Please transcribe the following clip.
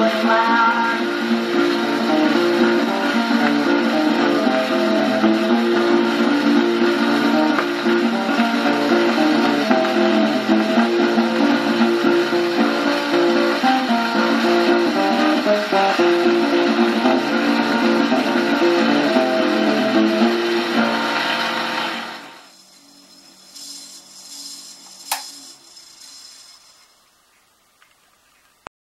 with my eyes.